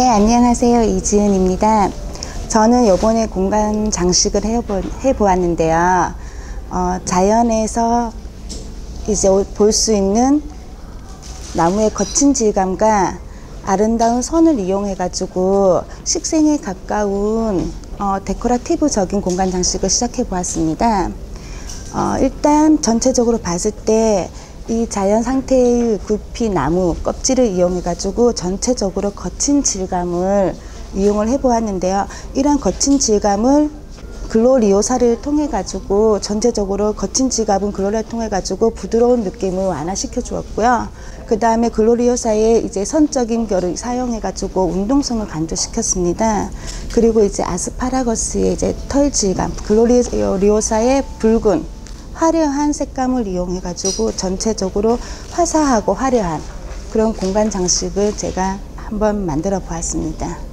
네, 안녕하세요. 이지은입니다. 저는 요번에 공간 장식을 해보, 해보았는데요. 어, 자연에서 이제 볼 수 있는 나무의 거친 질감과 아름다운 선을 이용해 가지고 식생에 가까운 어, 데코라티브적인 공간 장식을 시작해 보았습니다. 어, 일단 전체적으로 봤을 때 이 자연 상태의 굴피 나무 껍질을 이용해 가지고 전체적으로 거친 질감을 이용을 해 보았는데요. 이러한 거친 질감을 글로리오사를 통해 가지고 전체적으로 거친 지갑은 글로리를 통해 가지고 부드러운 느낌을 완화시켜 주었고요. 그 다음에 글로리오사의 이제 선적인 결을 사용해 가지고 운동성을 강조시켰습니다. 그리고 이제 아스파라거스의 이제 털 질감, 글로리오사의 붉은 화려한 색감을 이용해 가지고 전체적으로 화사하고 화려한 그런 공간 장식을 제가 한번 만들어 보았습니다.